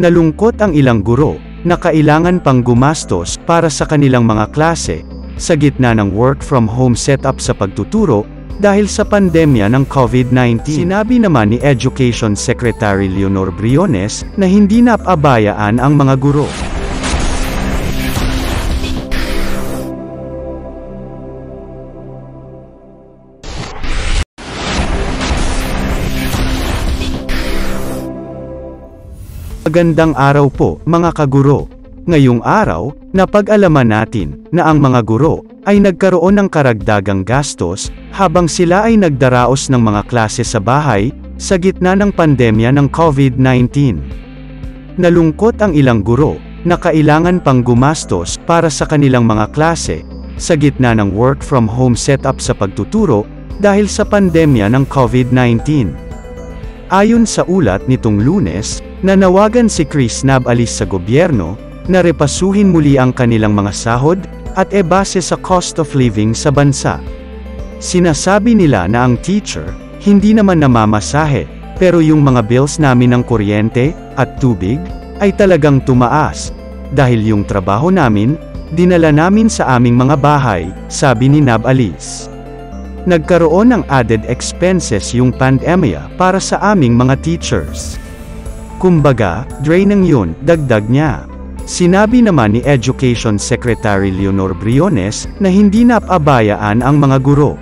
Nalungkot ang ilang guro, na kailangan pang gumastos para sa kanilang mga klase, sa gitna ng work from home setup sa pagtuturo, dahil sa pandemya ng COVID-19. Sinabi naman ni Education Secretary Leonor Briones, na hindi napabayaan ang mga guro. Magandang araw po, mga kaguro. Ngayong araw, napag-alaman natin na ang mga guro ay nagkaroon ng karagdagang gastos habang sila ay nagdaraos ng mga klase sa bahay sa gitna ng pandemya ng COVID-19. Nalungkot ang ilang guro na kailangan pang gumastos para sa kanilang mga klase sa gitna ng work from home setup sa pagtuturo dahil sa pandemya ng COVID-19. Ayon sa ulat nitong lunes, nanawagan si Chris Nab alis sa gobyerno, na repasuhin muli ang kanilang mga sahod, at e-base sa cost of living sa bansa. Sinasabi nila na ang teacher, hindi naman namamasahe, pero yung mga bills namin ng kuryente, at tubig, ay talagang tumaas. Dahil yung trabaho namin, dinala namin sa aming mga bahay, sabi ni Nab Alis. Nagkaroon ng added expenses yung pandemya para sa aming mga teachers. Kumbaga, drain ng yun, dagdag niya. Sinabi naman ni Education Secretary Leonor Briones na hindi napabayaan ang mga guro.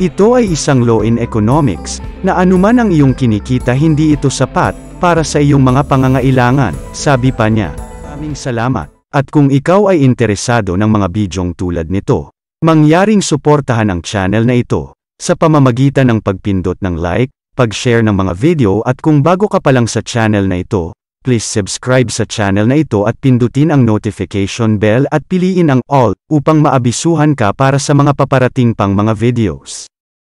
Ito ay isang law in economics, na anuman ang iyong kinikita hindi ito sapat, para sa iyong mga pangangailangan, sabi pa niya. Maraming salamat. At kung ikaw ay interesado ng mga bidyong tulad nito, Mangyaring suportahan ang channel na ito, sa pamamagitan ng pagpindot ng like, pag-share ng mga video at kung bago ka pa lang sa channel na ito, please subscribe sa channel na ito at pindutin ang notification bell at piliin ang all upang maabisuhan ka para sa mga paparating pang mga videos.